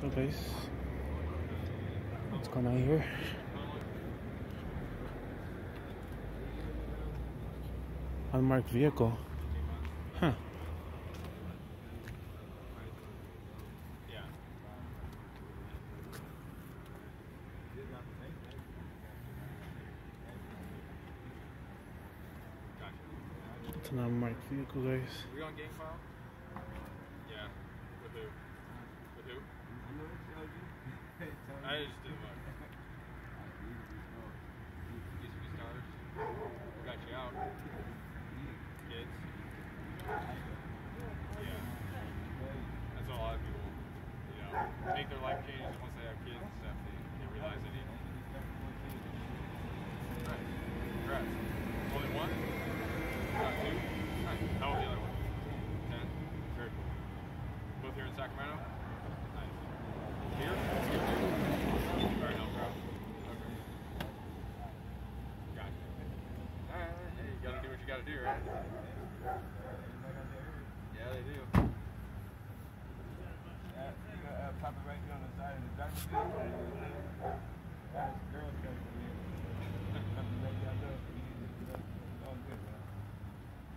So guys, what's going on here? Unmarked vehicle. Huh. It's an unmarked vehicle, guys. Are we on game file? Yeah. With who? With who? I just didn't look. Used to be got you out. Kids. Yeah. That's what a lot of people, you know, make their life changes once they have kids and stuff. They, they realize they need. Right. Congrats. Only one? Got two? Nice. How old the other one? Ten? Very cool. Both here in Sacramento? Nice. Here? Or no, bro. Okay. Gotcha. Alright, hey, you gotta do what you gotta do, right? Yeah, they do.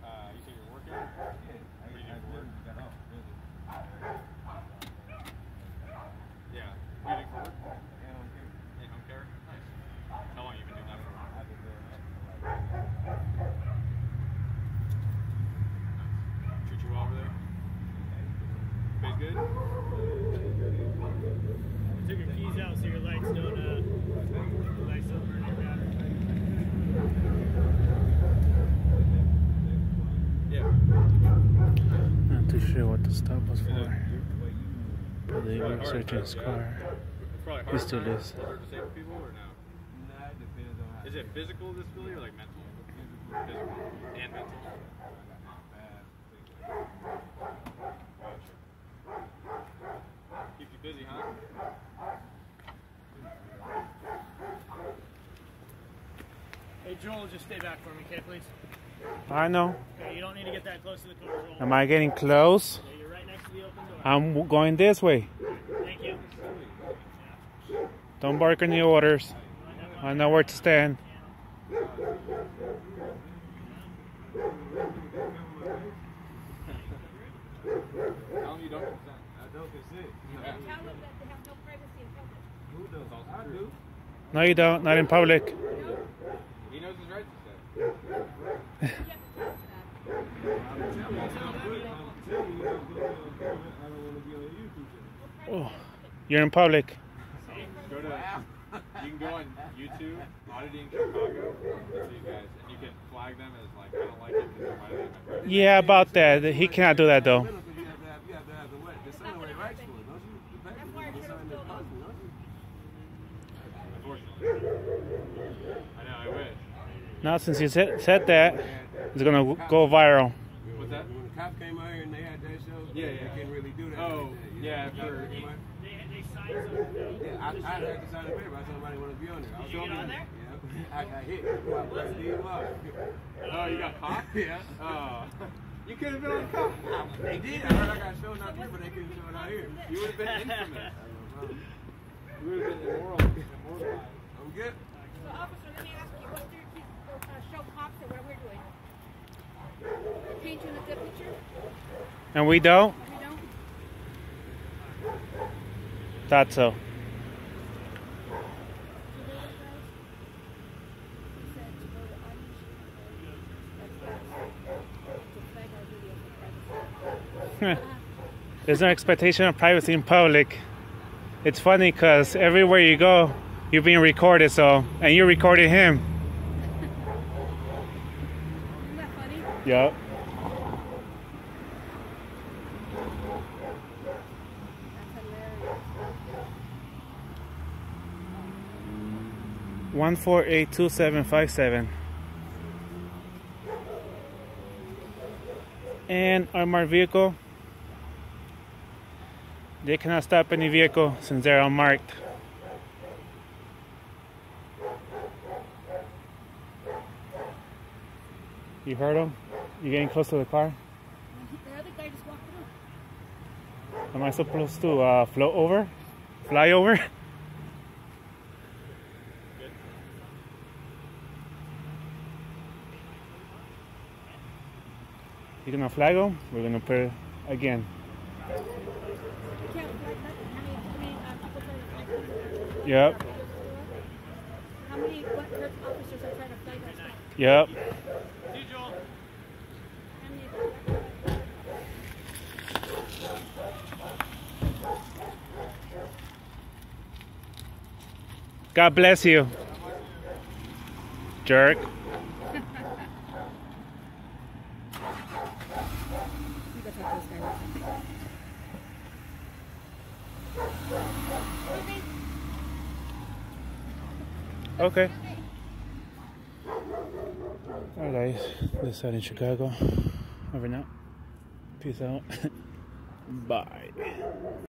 Uh, you said you're working? What do you do for work? Yeah. What do you do for work? In home care? Nice. How long you been doing that for? Nice. Treat you well over there? Pays good? Took your keys out so your lights don't, uh, your lights don't burn your battery. Yeah. Not too sure what the stop was for. But they Probably were searching his car. He still is. for disabled people or no? Is it physical disability or like mental? Physical and mental. Keeps you busy, huh? Hey, Joel, just stay back for me, okay, please? I know. Okay, you don't need to get that close to the car, Joel. Am I getting close? Okay, you're right next to the open door. I'm going this way. Thank you. Don't bark any orders. I know where to stand. Tell them you don't consent. I don't consent. Yeah. Tell them that they have no privacy in public. Who does? I do. No, you don't. Not in public. He knows his rights. Oh, you're in public. Go to, you can go on YouTube, Auditing Chicago, and see you guys, and you can flag them as like, I don't like it because they're violating my privacy. Yeah, about that. He cannot do that though. Because you have to have, you have to have the what? The cellular rights for it, don't you? The paper, That's why you I sign should've the filled policy, don't you? Unfortunately. I know, I wish. Now, since you said, said that, it's gonna go viral. What's that? When the cops came out here and they had that show, Yeah, they yeah. couldn't really do that. Oh, like that, yeah, for- They came out- They, they signed something. Yeah, I, I had to sign a paper. I told somebody want to be on there. I was Did you get on on there? Yeah. I got hit. My. Oh, you got caught? Yeah. Oh. You could have been on cop. They did. I heard I got shown out here, but they couldn't show it out here. You would have been infamous. You would have been immoral, immortalized. I'm good. So, officer, let me ask you, what's your key, uh, show cops that what we're doing? Paint you in a good picture? And we don't? You don't? Thought so. There's no expectation of privacy in public. It's funny because everywhere you go, you're being recorded. So, and you recorded him. Hilarious. One four eight two seven five seven. And unmarked vehicle. They cannot stop any vehicle since they're unmarked. You heard him? You getting close to the car? The other guy just walked through. Am I supposed to uh, float over? Flyover? You're gonna flag them? We're gonna put it again. You can't flag nothing. How many, how many uh, people try to flag us? Yep. How many what group officers are trying to flag us? Yep. See you, Joel. How many? God bless you. Jerk. Okay. Alright guys, this side in Chicago. Over now. Peace out. Bye.